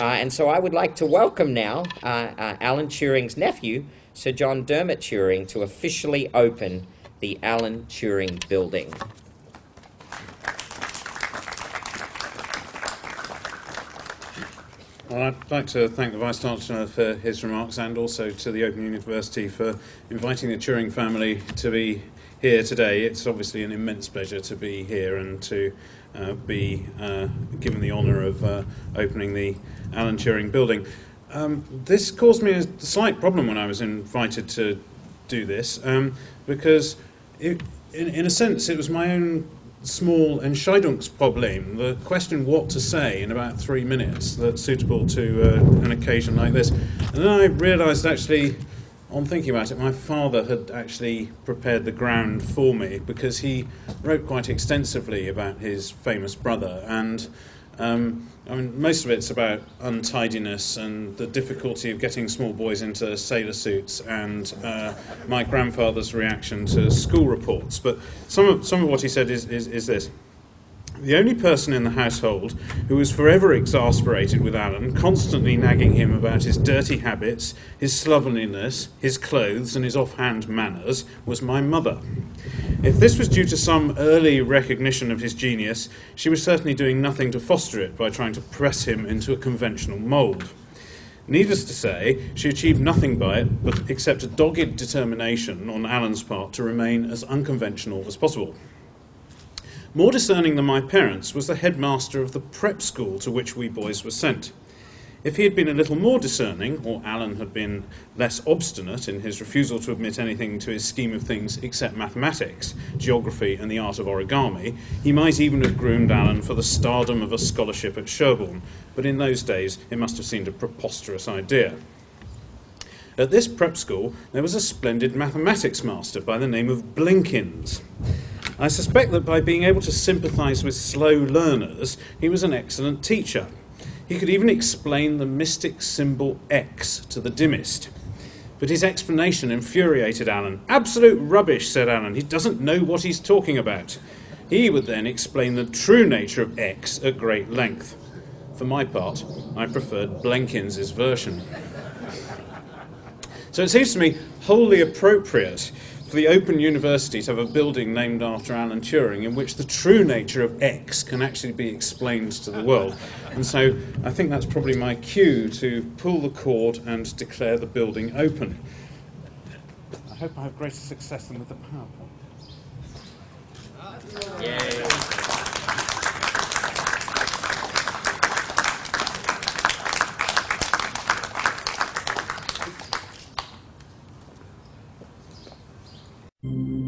Uh, and so I would like to welcome now uh, uh, Alan Turing's nephew, Sir John Dermot Turing, to officially open the Alan Turing Building. Well, I'd like to thank the Vice Chancellor for his remarks and also to the Open University for inviting the Turing family to be here today. It's obviously an immense pleasure to be here and to uh, be uh, given the honour of uh, opening the Alan Turing building. Um, this caused me a slight problem when I was invited to do this because, it, in, in a sense, it was my own small Entscheidungsproblem, the question what to say in about three minutes that's suitable to uh, an occasion like this. And then I realised actually on thinking about it, my father had actually prepared the ground for me because he wrote quite extensively about his famous brother. And um, I mean, most of it's about untidiness and the difficulty of getting small boys into sailor suits and uh, my grandfather's reaction to school reports. But some of, some of what he said is, is, is this. The only person in the household who was forever exasperated with Alan, constantly nagging him about his dirty habits, his slovenliness, his clothes, and his offhand manners, was my mother. If this was due to some early recognition of his genius, she was certainly doing nothing to foster it by trying to press him into a conventional mould. Needless to say, she achieved nothing by it but except a dogged determination on Alan's part to remain as unconventional as possible. More discerning than my parents was the headmaster of the prep school to which we boys were sent. If he had been a little more discerning, or Alan had been less obstinate in his refusal to admit anything to his scheme of things except mathematics, geography, and the art of origami, he might even have groomed Alan for the stardom of a scholarship at Sherborne, but in those days it must have seemed a preposterous idea. At this prep school, there was a splendid mathematics master by the name of Blinkins. I suspect that by being able to sympathise with slow learners, he was an excellent teacher. He could even explain the mystic symbol X to the dimmest. But his explanation infuriated Alan. Absolute rubbish, said Alan. He doesn't know what he's talking about. He would then explain the true nature of X at great length. For my part, I preferred Blenkins's version. So it seems to me wholly appropriate for the Open University to have a building named after Alan Turing in which the true nature of X can actually be explained to the world. And so I think that's probably my cue to pull the cord and declare the building open. I hope I have greater success than with the PowerPoint. Ah, Mm-hmm.